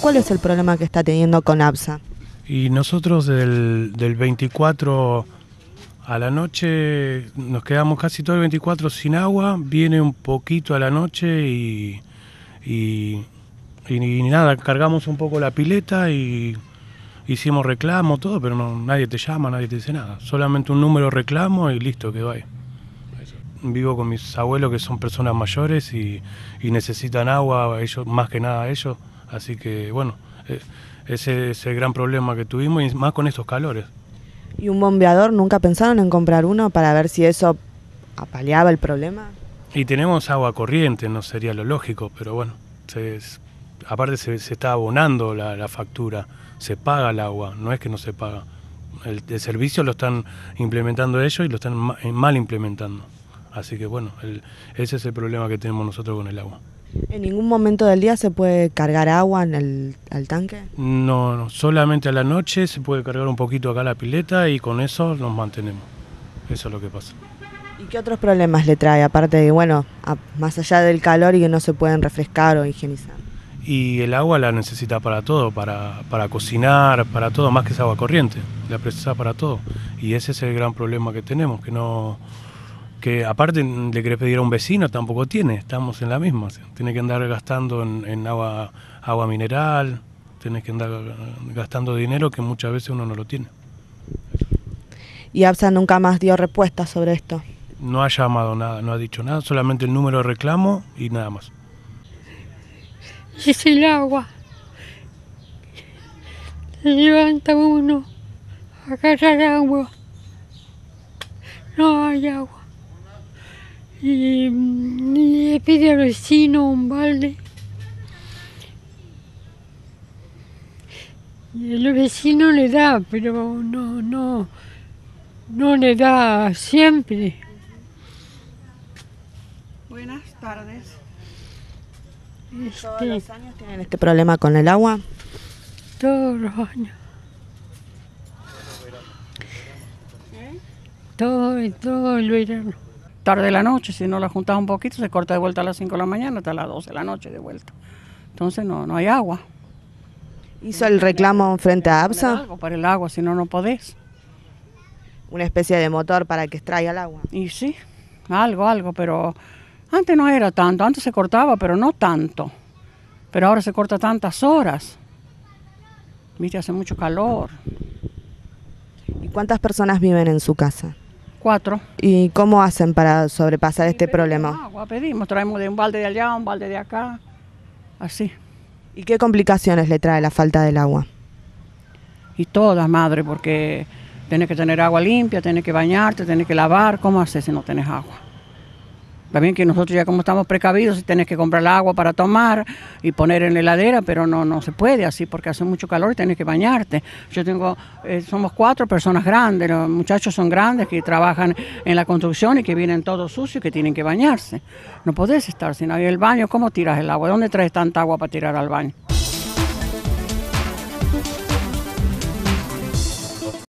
¿Cuál es el problema que está teniendo con APSA? Y nosotros del, del 24 a la noche nos quedamos casi todo el 24 sin agua, viene un poquito a la noche y, y, y nada, cargamos un poco la pileta y hicimos reclamo, todo, pero no, nadie te llama, nadie te dice nada. Solamente un número reclamo y listo, que vaya. Vivo con mis abuelos que son personas mayores y, y, necesitan agua, ellos más que nada ellos. Así que bueno, eh, ese es el gran problema que tuvimos y más con estos calores. ¿Y un bombeador? ¿Nunca pensaron en comprar uno para ver si eso apaleaba el problema? Y tenemos agua corriente, no sería lo lógico, pero bueno, se, aparte se, se, está abonando la, la factura se paga el agua, no es que no se paga. El, el servicio lo están implementando ellos y lo están ma, mal implementando. Así que bueno, el, ese es el problema que tenemos nosotros con el agua. ¿En ningún momento del día se puede cargar agua en el al tanque? No, no, solamente a la noche se puede cargar un poquito acá la pileta y con eso nos mantenemos. Eso es lo que pasa. ¿Y qué otros problemas le trae, aparte de, bueno, a, más allá del calor y que no se pueden refrescar o higienizar? y el agua la necesita para todo, para, para cocinar, para todo, más que es agua corriente, la precisa para todo. Y ese es el gran problema que tenemos, que no que aparte le querés pedir a un vecino, tampoco tiene, estamos en la misma, tiene que andar gastando en, en agua, agua mineral, tienes que andar gastando dinero que muchas veces uno no lo tiene. ¿Y APSA nunca más dio respuesta sobre esto? No ha llamado nada, no ha dicho nada, solamente el número de reclamo y nada más y es el agua. Se levanta uno a agarrar agua. No hay agua. Y, y le pide al vecino un balde. Y el vecino le da, pero no, no, no le da siempre. Buenas tardes. Este, ¿Todos los años tienen este problema con el agua? Todos los años. ¿Eh? Todo, todo el verano. Tarde de la noche, si no la juntas un poquito, se corta de vuelta a las 5 de la mañana hasta las 12 de la noche de vuelta. Entonces no, no hay agua. ¿Hizo el reclamo frente a? Algo para el agua, si no, no podés. Una especie de motor para que extraiga el agua. Y sí, algo, algo, pero antes no era tanto, antes se cortaba, pero no tanto. Pero ahora se corta tantas horas. Viste, hace mucho calor. ¿Y cuántas personas viven en su casa? Cuatro. ¿Y cómo hacen para sobrepasar este problema? Agua pedimos, traemos de un balde de allá, un balde de acá, así. ¿Y qué complicaciones le trae la falta del agua? Y todas, madre, porque tienes que tener agua limpia, tienes que bañarte, tienes que lavar. ¿Cómo haces si no tienes agua? También que nosotros ya como estamos precavidos, si tienes que comprar el agua para tomar y poner en la heladera, pero no, no se puede así porque hace mucho calor y tienes que bañarte. Yo tengo, eh, somos cuatro personas grandes, los muchachos son grandes que trabajan en la construcción y que vienen todos sucios y que tienen que bañarse. No podés estar sin agua. El baño, ¿cómo tiras el agua? ¿Dónde traes tanta agua para tirar al baño?